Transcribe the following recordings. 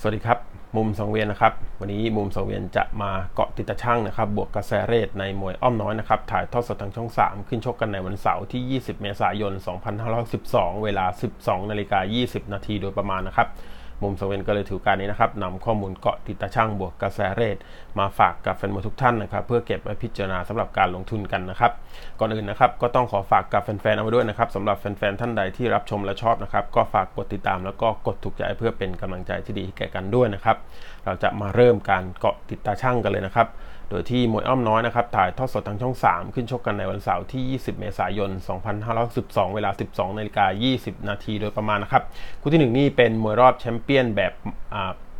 สวัสดีครับ มุมสังเวียนนะครับ วันนี้มุมสังเวียนจะมาเกาะติดตาชั่งนะครับ บวกกระแส rate ในมวยอ้อมน้อยนะครับ ถ่ายทอดสดทางช่อง 3 ขึ้นชกกันในวันเสาร์ที่ 20 เมษายน 2512 เวลา 12 นาฬิกา 20 นาทีโดยประมาณนะครับ มุมสังเวียนก็เลยถือการนี้นะครับนำข้อมูลเกาะติดตาชั่งบวกกระแส rate มาฝากกับแฟนมวยทุกท่านนะครับ เพื่อเก็บไว้พิจารณาสำหรับการลงทุนกันนะครับ ก่อนอื่นนะครับก็ต้องขอฝากกับแฟนๆเอาไว้ด้วยนะครับสำหรับแฟนๆท่านใดที่รับชมและชอบนะครับ ก็ฝากกดติดตามแล้วก็กดถูกใจเพื่อเป็นกำลังใจที่ดีแก่กันด้วยนะครับ เราจะมาเริ่มการเกาะติดตาช่างกันเลยนะครับ โดยที่มวยอ้อมน้อยนะครับถ่ายทอดสดทางช่อง 3 ขึ้นชกกันในวันเสาร์ที่ 20 เมษายน 2512 เวลา 12นาฬิกา20 นาทีโดยประมาณนะครับ คู่ที่ 1 นี่เป็นมวยรอบแชมเปี้ยนแบบ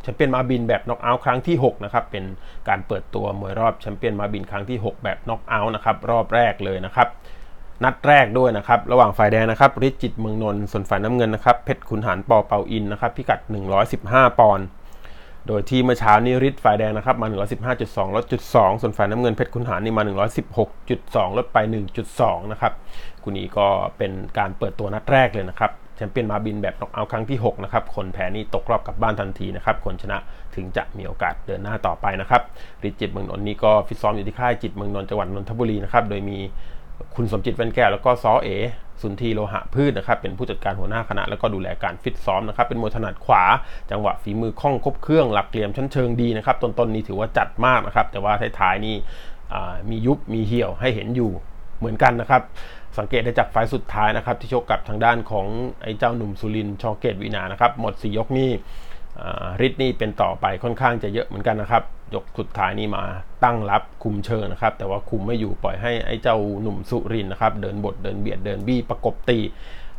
แชมเปี้ยนมาบินแบบน็อกเอาท์ครั้งที่ 6 นะครับ เป็นการเปิดตัวมวยรอบแชมเปี้ยนมาบินครั้งที่ 6 แบบน็อกเอาท์นะครับ รอบแรกเลยนะครับนัดแรกด้วยนะครับ ระหว่างฝ่ายแดงนะครับริจิตเมืองนนท์ส่วนฝ่ายน้ำเงินนะครับเพชรขุนหารปอเปาอินนะครับพิกัด 115 ปอนด์ โดยที่เมื่อเช้านี้ริดฝ่ายแดงนะครับมา 115.2ลดจุด2ส่วนฝ่ายน้ำเงินเพชรคุณหารนี่มา 116.2 ลดไป 1.2 นะครับคุณนี้ก็เป็นการเปิดตัวนัดแรกเลยนะครับแชมเปี้ยนมาบินแบบน็อกเอาครั้งที่ 6 นะครับ คนแพ้นี่ตกรอบกลับบ้านทันทีนะครับ คนชนะถึงจะมีโอกาสเดินหน้าต่อไปนะครับริจิตเมืองนนท์นี่ก็ฟิตซ้อมอยู่ที่ค่ายจิตเมืองนนท์จังหวัดนนทบุรีนะครับ โดยมี คุณสมจิตแว่นแก้วแล้วก็ซอเอสุนทีโลหะพืชนะครับ เป็นผู้จัดการหัวหน้าคณะ แล้วก็ดูแลการฟิตซ้อมนะครับ เป็นมวยถนัดขวา จังหวะฝีมือคล่องครบเครื่องหลักเหลี่ยมชั้นเชิงดีนะครับต้นๆนี้ถือว่าจัดมากนะครับ แต่ว่าท้ายๆนี่มียุบมีเหี่ยวให้เห็นอยู่เหมือนกันนะครับ สังเกตได้จากไฟสุดท้ายนะครับ ที่ชกกับทางด้านของไอ้เจ้าหนุ่มสุรินชอเกตวินานะครับหมดสี่ยกนี่ริดนี่เป็นต่อไปค่อนข้างจะเยอะเหมือนกันนะครับ ยกสุดท้ายนี่มาตั้งรับคุมเชิงนะครับ แต่ว่าคุมไม่อยู่ปล่อยให้ไอ้เจ้าหนุ่มสุรินนะครับ เดินบทเดินเบียดเดินบี้ประกบตี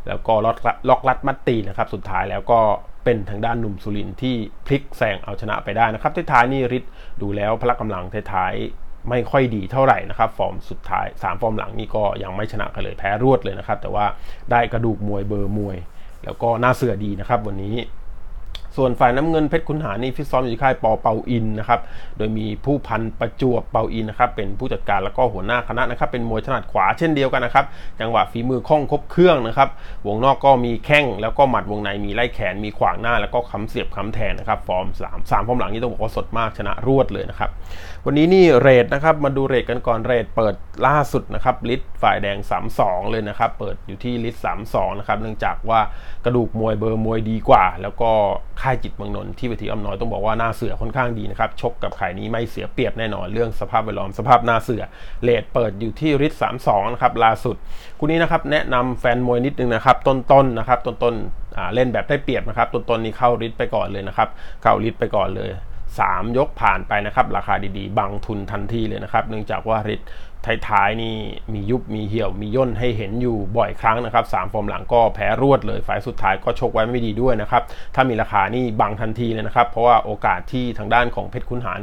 แล้วก็ล็อกล็อกลัดมัดตีนะครับ สุดท้ายแล้วก็เป็นทางด้านหนุ่มสุรินที่พลิกแซงเอาชนะไปได้นะครับท้ายนี่ริดดูแล้วพละกำลังท้ายไม่ค่อยดีเท่าไหร่นะครับ ฟอร์มสุดท้าย 3 ฟอร์มหลังนี่ก็ยังไม่ชนะกันเลยแพ้รวดเลยนะครับ แต่ว่าได้กระดูกมวยเบอร์มวย แล้วก็หน้าเสื่อดีนะครับ วันนี้ ส่วนฝ่ายน้ำเงินเพชรขุนหานี่ฟิตซ้อมอยู่ที่ค่ายปอเปาอินนะครับ โดยมีผู้พันประจวบเปาอินนะครับ เป็นผู้จัดการแล้วก็หัวหน้าคณะนะครับ เป็นมวยถนัดขวาเช่นเดียวกันนะครับ จังหวะฝีมือคล่องครบเครื่องนะครับ วงนอกก็มีแข้งแล้วก็หมัดวงในมีไล่แขนมีขวางหน้าแล้วก็ค้ำเสียบค้ำแทงนะครับฟอร์ม3 3ฟอร์มหลังนี่ต้องบอกว่าสดมากชนะรวดเลยนะครับ วันนี้นี่ rate นะครับมาดู rate กันก่อน rate เปิด ล่าสุดนะครับลิสฝ่ายแดง 3-2 เลยนะครับ เปิดอยู่ที่ลิส3-2 นะครับ เนื่องจากว่ากระดูกมวยเบอร์มวยดีกว่า แล้วก็ค่ายจิตเมืองนนท์ที่เวทีอ้อมน้อยต้องบอกว่าหน้าเสื่อค่อนข้างดีนะครับ ชกกับใครนี่ไม่เสียเปรียบแน่นอนเรื่องสภาพแวดล้อมสภาพหน้าเสื่อเลทเปิดอยู่ที่ริทสามสองนะครับล่าสุดคู่นี้นะครับแนะนำแฟนมวยนิดนึงนะครับ ต้นๆนนะครับต้นๆเล่นแบบได้เปรียบนะครับต้นๆนี้เข้าริทไปก่อนเลยนะครับเข้าริทไปก่อนเลย 3 ยกผ่านไปนะครับ ราคาดีๆ บังทุนทันทีเลยนะครับ เนื่องจากว่าริทท้ายๆนี่มียุบมีเหี่ยวมีย่นให้เห็นอยู่บ่อยครั้งนะครับสามฟอร์มหลังก็แพ้รวดเลยฝ่ายสุดท้ายก็ชกไว้ไม่ดีด้วยนะครับ ถ้ามีราคานี่บังทันทีเลยนะครับ เพราะว่าโอกาสที่ทางด้านของเพชรคุณหาร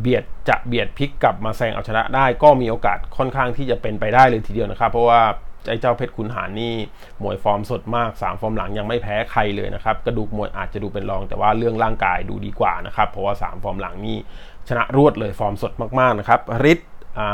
เบียดจะเบียดพลิกกลับมาแซงเอาชนะได้ก็มีโอกาสค่อนข้างที่จะเป็นไปได้เลยทีเดียวนะครับ เพราะว่า ไอ้เจ้าเพชรขุนหารนี่มวยฟอร์มสดมาก 3 ฟอร์มหลังยังไม่แพ้ใครเลยนะครับ กระดูกมวยอาจจะดูเป็นรอง แต่ว่าเรื่องร่างกายดูดีกว่านะครับ เพราะว่า 3 ฟอร์มหลังนี่ชนะรวดเลยฟอร์มสดมากๆนะครับริท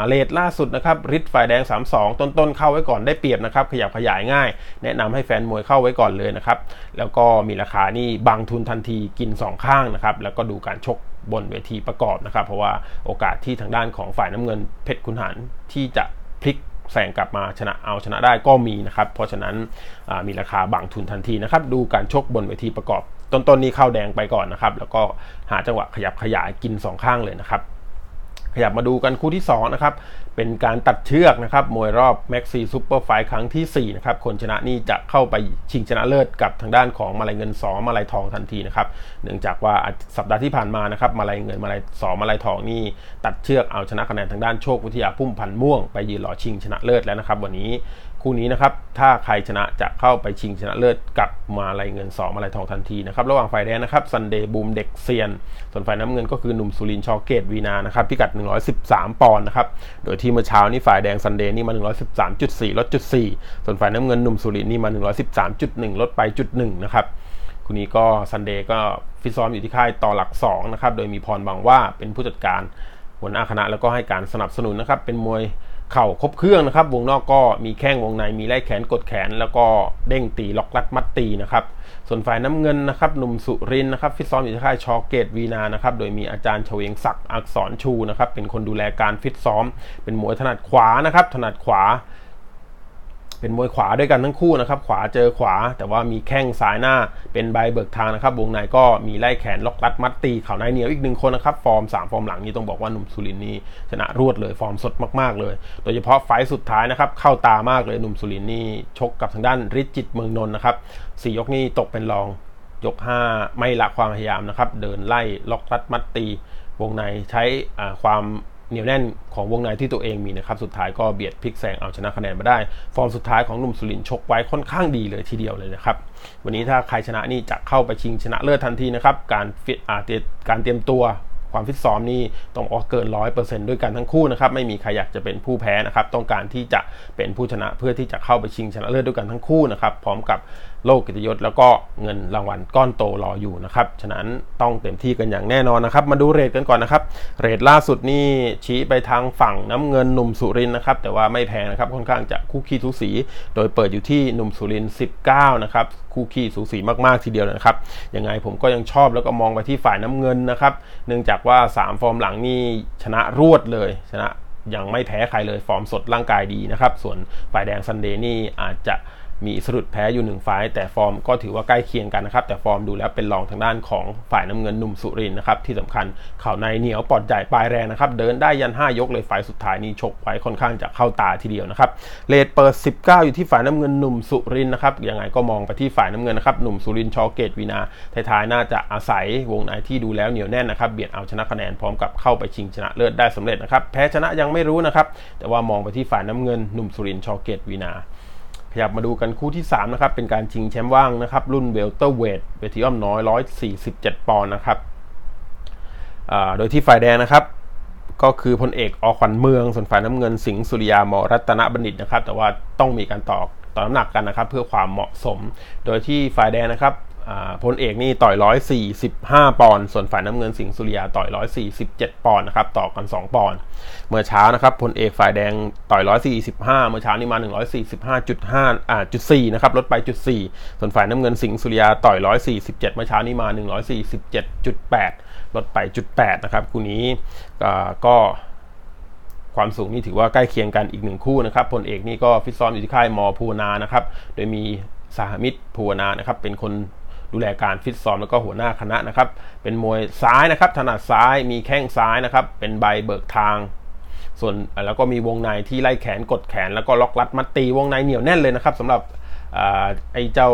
rate ล่าสุดนะครับริทฝ่ายแดง 3-2 ต้นๆเข้าไว้ก่อนได้เปรียบนะครับ ขยับขยายง่าย แนะนำให้แฟนมวยเข้าไว้ก่อนเลยนะครับ แล้วก็มีราคานี่บังทุนทันทีกิน 2 ข้างนะครับ แล้วก็ดูการชกบนเวทีประกอบนะครับ เพราะว่าโอกาสที่ทางด้านของฝ่ายน้ำเงินเพชรขุนหารที่จะพลิก แซงกลับมาชนะเอาชนะได้ก็มีนะครับ เพราะฉะนั้นมีราคาบังทุนทันทีนะครับ ดูการชกบนเวทีประกอบ ต้นๆนนี้เข้าแดงไปก่อนนะครับ แล้วก็หาจังหวะขยับขยายกิน 2 ข้างเลยนะครับ ขยับมาดูกันคู่ที่2นะครับ เป็นการตัดเชือกนะครับ มวยรอบแม็กซี่ซูเปอร์ไฟท์ครั้งที่4นะครับ คนชนะนี่จะเข้าไปชิงชนะเลิศกับทางด้านของมาลายเงินสอมาลายทองทันทีนะครับ เนื่องจากว่าสัปดาห์ที่ผ่านมานะครับ มาลายเงินมาลายสองมาลายทองนี่ตัดเชือกเอาชนะคะแนนทางด้านโชควิทยาพุ่มพันม่วงไปยืนหล่อชิงชนะเลิศแล้วนะครับ วันนี้ คู่นี้นะครับ ถ้าใครชนะจะเข้าไปชิงชนะเลิศกับมาลายเงิน2มาลายทองทันทีนะครับ ระหว่างฝ่ายแดงนะครับซันเดย์บูมเด็กเซียน ส่วนฝ่ายน้ำเงินก็คือหนุ่มสุรินชอเกตวีนานะครับพิกัด 113 ปอนด์นะครับ โดยที่เมื่อเช้านี้ฝ่ายแดงซันเดย์นี่มา 113.4 ลดจุด4ส่วนฝ่ายน้ำเงินหนุ่มสุรินนี่มา 113.1 ลดไปจุด1นะครับคู่นี้ก็ซันเดย์ก็ฟิตซ้อมอยู่ที่ค่ายต่อหลัก2นะครับโดยมีพรบางว่าเป็นผู้จัดการหัวหน้าคณะแล้วก็ให้การสนับสนุนนะครับเป็นมวย เข่าครบเครื่องนะครับ วงนอกก็มีแข้งวงในมีไล่แขนกดแขน แล้วก็เด้งตีล็อกลัดมัดตีนะครับส่วนฝ่ายน้ำเงินนะครับหนุ่มสุรินนะครับฟิตซ้อมอยู่ที่ค่ายชอเกตวีนานะครับโดยมีอาจารย์เฉวงศักดิ์อักษรชูนะครับเป็นคนดูแลการฟิตซ้อม เป็นมวยถนัดขวานะครับถนัดขวา เป็นมวยขวาด้วยกันทั้งคู่นะครับ ขวาเจอขวา แต่ว่ามีแข้งซ้ายหน้าเป็นใบเบิกทางนะครับ วงในก็มีไล่แขนล็อกรัดมัดตีเข่าในเหนียวอีกหนึ่งคนนะครับ ฟอร์ม 3 ฟอร์มหลังนี้ต้องบอกว่าหนุ่มสุรินนี่ชนะรวดเลย ฟอร์มสดมากๆเลย โดยเฉพาะไฟต์สุดท้ายนะครับ เข้าตามากเลยหนุ่มสุรินนี่ชกกับทางด้านริจิตเมืองนนท์นะครับสี่ยกนี้ตกเป็นรองยก 5 ไม่ละความพยายามนะครับ เดินไล่ล็อกรัดมัดตี วงในใช้ความ เหนียวแน่นของวงในที่ตัวเองมีนะครับ สุดท้ายก็เบียดพลิกแซงเอาชนะคะแนนมาได้ ฟอร์มสุดท้ายของหนุ่มสุรินชกไว้ค่อนข้างดีเลยทีเดียวเลยนะครับ วันนี้ถ้าใครชนะนี่จะเข้าไปชิงชนะเลิศทันทีนะครับ การฟิตอาการเตรียมตัวความฟิตซ้อมนี่ต้องออกเกินร้อยเปอร์เซ็นต์ด้วยกันทั้งคู่นะครับ ไม่มีใครอยากจะเป็นผู้แพ้นะครับ ต้องการที่จะเป็นผู้ชนะเพื่อที่จะเข้าไปชิงชนะเลิศด้วยกันทั้งคู่นะครับ พร้อมกับ โลกกิตยศแล้วก็เงินรางวัลก้อนโตรออยู่นะครับ ฉะนั้นต้องเต็มที่กันอย่างแน่นอนนะครับ มาดูเรทกันก่อนนะครับ เรทล่าสุดนี่ชี้ไปทางฝั่งน้ำเงินหนุ่มสุรินนะครับ แต่ว่าไม่แพงนะครับ ค่อนข้างจะคู่คี่สูสี โดยเปิดอยู่ที่หนุ่มสุริน 19 นะครับ คู่คี่สูสีมากๆทีเดียวนะครับ ยังไงผมก็ยังชอบแล้วก็มองไปที่ฝ่ายน้ำเงินนะครับ เนื่องจากว่า 3 ฟอร์มหลังนี่ชนะรวดเลย ชนะยังไม่แพ้ใครเลย ฟอร์มสดร่างกายดีนะครับ ส่วนฝ่ายแดงซันเดย์นี่อาจจะ มีสะดุดแพ้อยู่หนึ่งไฟต์แต่ฟอร์มก็ถือว่าใกล้เคียงกันนะครับ แต่ฟอร์มดูแล้วเป็นรองทางด้านของฝ่ายน้ำเงินหนุ่มสุรินนะครับ ที่สำคัญเข่าในเหนียวปอดใหญ่ปลายแรงนะครับ เดินได้ยัน 5 ยกเลยไฟสุดท้ายนี้ชกไว้ค่อนข้างจะเข้าตาทีเดียวนะครับเลดเปิด 19 อยู่ที่ฝ่ายน้ำเงินหนุ่มสุรินนะครับยังไงก็มองไปที่ฝ่ายน้ำเงินนะครับหนุ่มสุรินชอเกตวีนาท้ายๆน่าจะอาศัยวงในที่ดูแล้วเหนียวแน่นนะครับเบียดเอาชนะคะแนนพร้อมกับเข้าไปชิงชนะเลิศได้สำเร็จนะครับแพ้ชนะยังไม่รู้นะครับแต่ว่ามองไปที่ฝ่ายน้ำเงินหนุ่มสุรินชอเกตวีนา ขยับมาดูกันคู่ที่ 3 นะครับ เป็นการชิงแชมป์ว่างนะครับ รุ่นเวลเตอร์เวทเวทีอ้อมน้อย 147 ปอนด์นะครับโดยที่ฝ่ายแดงนะครับ ก็คือพลเอกอขวัญเมือง ส่วนฝ่ายน้ำเงินสิงห์สุริยามรัตนบัณฑิตนะครับ แต่ว่าต้องมีการต่อต่อน้ำหนักกันนะครับ เพื่อความเหมาะสม โดยที่ฝ่ายแดงนะครับ พลเอกนี่ต่อย145ปอนด์ส่วนฝ่ายน้ำเงินสิงห์สุริยาต่อย147ปอนด์นะครับ ต่อกัน2ปอนด์เมื่อเช้านะครับพลเอกฝ่ายแดงต่อย145เมื่อเช้านี้มา145.5อ่าจุด4นะครับลดไปจุด4ส่วนฝ่ายน้ำเงินสิงห์สุริยาต่อย147เมื่อเช้านี้มา147.8ลดไปจุด8นะครับคู่นี้ก็ความสูงนี่ถือว่าใกล้เคียงกันอีกหนึ่งคู่นะครับพลเอกนี่ก็ฟิตซ้อมอยู่ที่ค่ายมอภูนานะครับ โดยมีสหมิตรภูนานะครับเป็นคน ดูแลการฟิตซ้อมแล้วก็หัวหน้าคณะนะครับ เป็นมวยซ้ายนะครับ ถนัดซ้ายมีแข้งซ้ายนะครับ เป็นใบเบิกทาง ส่วนแล้วก็มีวงในที่ไล่แขนกดแขน แล้วก็ล็อกรัดมัดตีวงในเหนียวแน่นเลยนะครับสำหรับไอ้เจ้า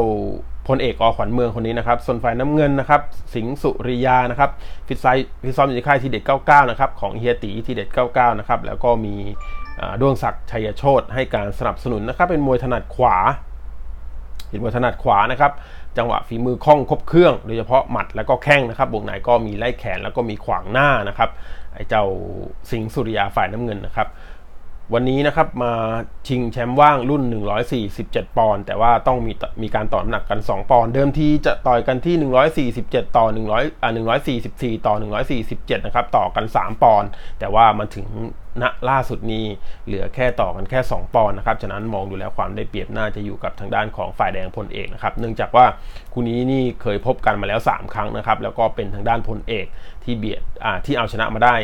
พลเอกอขวัญเมืองคนนี้นะครับ ส่วนฝ่ายน้ำเงินนะครับ สิงห์สุริยานะครับฟิตไซฟิตซ้อมอยู่ในค่ายทีเด็ด99 นะครับ ของเฮียตีทีเด็ด99 นะครับ แล้วก็มีดวงศักดิ์ชัยโชตให้การสนับสนุนนะครับ เป็นมวยถนัดขวาเป็นมวยถนัดขวานะครับ จังหวะฝีมือคล่องครบเครื่อง โดยเฉพาะหมัดแล้วก็แข้งนะครับวงในก็มีไล่แขนแล้วก็มีขวางหน้านะครับไอ้เจ้าสิงสุริยาฝ่ายน้ำเงินนะครับ วันนี้นะครับมาชิงแชมป์ว่างรุ่น 147 ปอนด์แต่ว่าต้องมีมีการต่อน้ำหนักกัน 2 ปอนด์เดิมทีจะต่อยกันที่ 147 ต่อ 100อ่า144 ต่อ 147 นะครับ ต่อกัน 3 ปอนด์แต่ว่ามาถึงณล่าสุดนี้เหลือแค่ต่อกันแค่ 2 ปอนด์นะครับ ฉะนั้นมองดูแล้วความได้เปรียบน่าจะอยู่กับทางด้านของฝ่ายแดงพลเอกนะครับ เนื่องจากว่าคู่นี้นี่เคยพบกันมาแล้ว 3 ครั้งนะครับ แล้วก็เป็นทางด้านพลเอกที่เบียดอ่าที่เอาชนะมาได้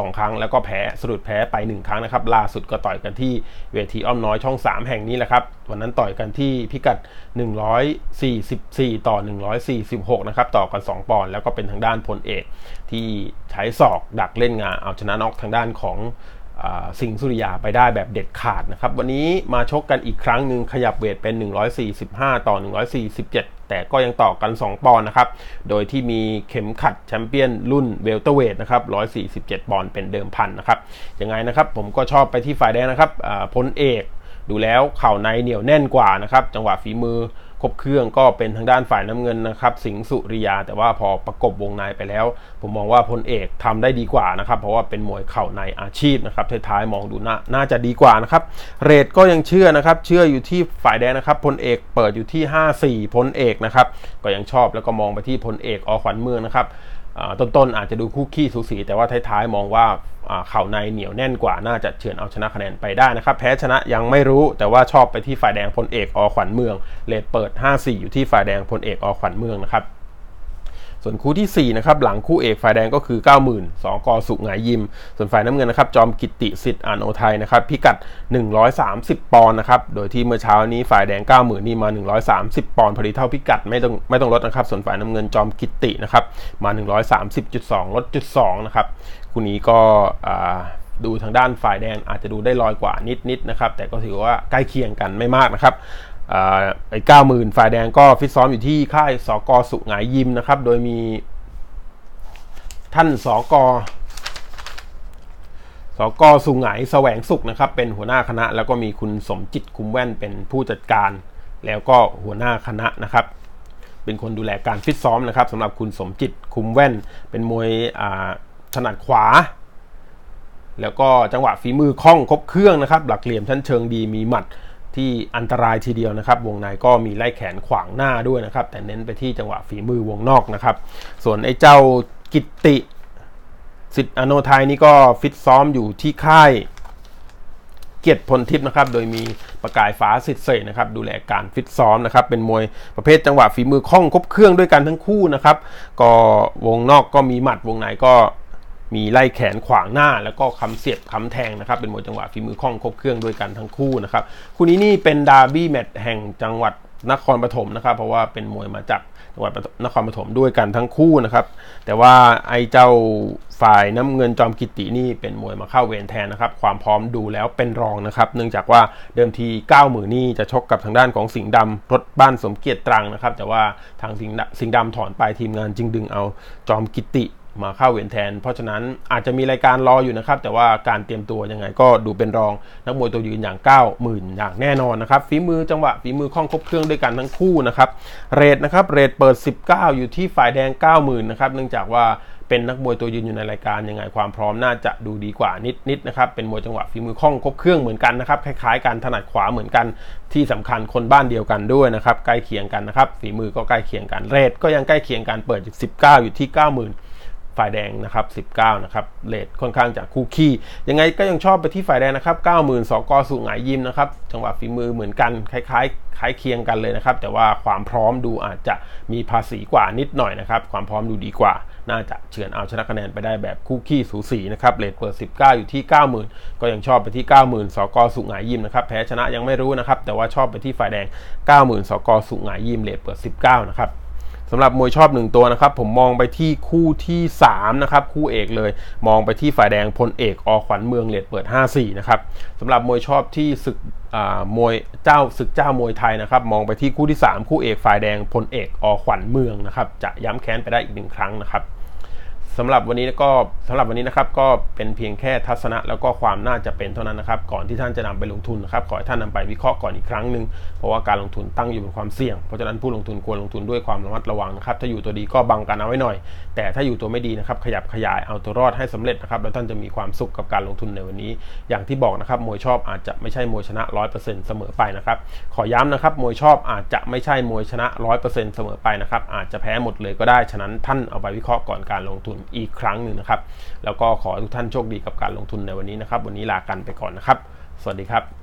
2 ครั้งแล้วก็แพ้สะดุดแพ้ไป 1 ครั้งนะครับล่าสุดก็ต่อยกันที่เวทีอ้อมน้อยช่อง 3 แห่งนี้แหละครับ วันนั้นต่อยกันที่พิกัด 144 ต่อ 146 นะครับ ต่อกัน 2 ปอนด์แล้วก็เป็นทางด้านพลเอก ที่ใช้ศอกดักเล่นงานเอาชนะน็อกทางด้านของสิงสุริยาไปได้แบบเด็ดขาดนะครับ วันนี้มาชกกันอีกครั้งหนึ่งขยับเวทเป็น 145 ต่อ 147 แต่ก็ยังต่อกัน 2 ปอนด์นะครับ โดยที่มีเข็มขัดแชมเปี้ยนรุ่นเวลเตอร์เวทนะครับ 147 ปอนด์เป็นเดิมพันนะครับ ยังไงนะครับ ผมก็ชอบไปที่ฝ่ายแดงนะครับพลเอก ดูแล้วเข่าในเหนียวแน่นกว่านะครับ จังหวะฝีมือ ครบเครื่องก็เป็นทางด้านฝ่ายน้ำเงินนะครับ สิงห์สุริยา แต่ว่าพอประกบวงในไปแล้ว ผมมองว่าพลเอกทำได้ดีกว่านะครับ เพราะว่าเป็นมวยเข่าในอาชีพนะครับท้ายๆมองดูน่าน่าจะดีกว่านะครับ เรทก็ยังเชื่อนะครับ เชื่ออยู่ที่ฝ่ายแดงนะครับพลเอกเปิดอยู่ที่ 54พลเอกนะครับก็ยังชอบแล้วก็มองไปที่พลเอกอขวัญเมืองนะครับ ต้นๆอาจจะดูคู่ขี้สูสี แต่ว่าท้ายๆมองว่าเข่าในเหนียวแน่นกว่าน่าจะเฉือนเอาชนะคะแนนไปได้นะครับ แพ้ชนะยังไม่รู้แต่ว่าชอบไปที่ฝ่ายแดงพลเอกอขวัญเมืองเลดเปิด 5-4 อยู่ที่ฝ่ายแดงพลเอกอขวัญเมืองนะครับ ส่วนคู่ที่ 4 นะครับ หลังคู่เอกฝ่ายแดงก็คือ 90,000 2กอสุหงายยิม ส่วนฝ่ายน้ำเงินนะครับ จอมกิติสิทธิ์อานโอไทยนะครับ พิกัด 130 ปอนด์นะครับ โดยที่เมื่อเช้านี้ฝ่ายแดง 90,000 นี่มา 130 ปอนด์พอดีเท่าพิกัดไม่ต้องไม่ต้องลดนะครับ ส่วนฝ่ายน้ำเงินจอมกิตินะครับมา 130.2 ลดจุด2นะครับคู่นี้ก็ดูทางด้านฝ่ายแดงอาจจะดูได้ลอยกว่านิดๆนะครับแต่ก็ถือว่าใกล้เคียงกันไม่มากนะครับ ไอ้เก้าหมื่นฝ่ายแดงก็ฟิตซ้อมอยู่ที่ค่ายสกสุหงายยิมนะครับ โดยมีท่านสกสกสุหงายแสวงสุขนะครับ เป็นหัวหน้าคณะ แล้วก็มีคุณสมจิตคุมแว่นเป็นผู้จัดการ แล้วก็หัวหน้าคณะนะครับ เป็นคนดูแลการฟิตซ้อมนะครับสำหรับคุณสมจิตคุมแว่น เป็นมวยถนัดขวา แล้วก็จังหวะฝีมือคล่องครบเครื่องนะครับ หลักเหลี่ยมชั้นเชิงดีมีหมัด ที่อันตรายทีเดียวนะครับ วงในก็มีไล่แขนขวางหน้าด้วยนะครับ แต่เน้นไปที่จังหวะฝีมือวงนอกนะครับ ส่วนไอ้เจ้ากิตติสิทธิ์อโนไทยนี่ก็ฟิตซ้อมอยู่ที่ค่ายเกียรติพลทิพย์นะครับ โดยมีประกายฟ้าสิทธิ์เสนะครับ ดูแลการฟิตซ้อมนะครับ เป็นมวยประเภทจังหวะฝีมือคล่องครบเครื่องด้วยกันทั้งคู่นะครับ ก็วงนอกก็มีหมัดวงในก็ มีไล่แขนขวางหน้า แล้วก็คำเสียบคำแทงนะครับ เป็นมวยจังหวะฝีมือคล่องครบเครื่องด้วยกันทั้งคู่นะครับ คู่นี้นี่เป็นดาร์บี้แมตช์แห่งจังหวัดนครปฐมนะครับ เพราะว่าเป็นมวยมาจากจังหวัดนครปฐมด้วยกันทั้งคู่นะครับ แต่ว่าไอ้เจ้าฝ่ายน้ำเงินจอมกิตินี่เป็นมวยมาเข้าเวรแทนนะครับ ความพร้อมดูแล้วเป็นรองนะครับ เนื่องจากว่าเดิมที9ก้าหมื่นนี่จะชกกับทางด้านของสิงห์ดำรถบ้านสมเกียรติตรังนะครับ แต่ว่าทางสิงห์ดำถอนไปทีมงานจึงดึงเอาจอมกิติ มาเข้าเวียนแทน เพราะฉะนั้นอาจจะมีรายการรออยู่นะครับ แต่ว่าการเตรียมตัวยังไงก็ดูเป็นรอง นักมวยตัวยืนอย่าง 9 0,000 อย่างแน่นอนนะครับฝีมือจังหวะฝีมือคล่องครบเครื่องด้วยกันทั้งคู่นะครับเรทนะครับเรทเปิด 19 อยู่ที่ฝ่ายแดง 90,000นะครับเนื่องจากว่าเป็นนักมวยตัวยืนอยู่ในรายการยังไงความพร้อมน่าจะดูดีกว่านิดๆนะครับเป็นมวยจังหวะฝีมือคล่องครบเครื่องเหมือนกันนะครับคล้ายๆกันถนัดขวาเหมือนกันที่สำคัญคนบ้านเดียวกันด้วยนะครับใกล้เคียงกันนะครับฝีมือก็ใกล้เคียงกันเรทก็ยังใกล้เคียงกันเปิด 19 อยู่ที่ 90,000 ฝ่ายแดงนะครับ 19 นะครับเลทค่อนข้างจากคู่ขี้ ยังไงก็ยังชอบไปที่ฝ่ายแดงนะครับ 90,000สกสุหงายยิมนะครับ จังหวะฝีมือเหมือนกัน คล้ายๆ คล้ายเคียงกันเลยนะครับ แต่ว่าความพร้อมดูอาจจะมีภาษีกว่านิดหน่อยนะครับ ความพร้อมดูดีกว่า น่าจะเฉือนเอาชนะคะแนนไปได้แบบคู่ขี้สูสีนะครับเลทเปิด 19 อยู่ที่ 90,000 ก็ยังชอบไปที่ 90,000 สกสุหงายยิมนะครับ แพ้ชนะยังไม่รู้นะครับ แต่ว่าชอบไปที่ฝ่ายแดง 90,000 สกสุหงายยิมเลทเปิด 19 นะครับ สำหรับมวยชอบหนึ่งตัวนะครับ ผมมองไปที่คู่ที่3นะครับคู่เอกเลย มองไปที่ฝ่ายแดงพลเอกอขวัญเมืองเลดเปิด 5-4 นะครับสำหรับมวยชอบที่ศึกมวยเจ้าศึกเจ้ามวยไทยนะครับ มองไปที่คู่ที่ 3 คู่เอกฝ่ายแดงพลเอกอขวัญเมืองนะครับจะย้ำแค้นไปได้อีกหนึ่งครั้งนะครับ สำหรับวันนี้ก็สำหรับวันนี้นะครับก็เป็นเพียงแค่ทัศนะแล้วก็ความน่าจะเป็นเท่านั้นนะครับ ก่อนที่ท่านจะนำไปลงทุนนะครับขอให้ท่านนำไปวิเคราะห์ก่อนอีกครั้งหนึ่งเพราะว่าการลงทุนตั้งอยู่บนความเสี่ยงเพราะฉะนั้นผู้ลงทุนควรลงทุนด้วยความระมัดระวังนะครับถ้าอยู่ตัวดีก็บังกันเอาไว้หน่อย แต่ถ้าอยู่ตัวไม่ดีนะครับขยับขยายเอาตัวรอดให้สำเร็จนะครับแล้วท่านจะมีความสุขกับการลงทุนในวันนี้ อย่างที่บอกนะครับมวยชอบอาจจะไม่ใช่มวยชนะ 100%เสมอไปนะครับขอย้ำนะครับมวยชอบอาจจะไม่ใช่มวยชนะ 100%เสมอไปนะครับอาจจะแพ้หมดเลยก็ได้ฉะนั้นท่านเอาไปวิเคราะห์ก่อนการลงทุนอีกครั้งหนึ่งนะครับ แล้วก็ขอทุกท่านโชคดีกับการลงทุนในวันนี้นะครับ วันนี้ลากันไปก่อนนะครับ สวัสดีครับ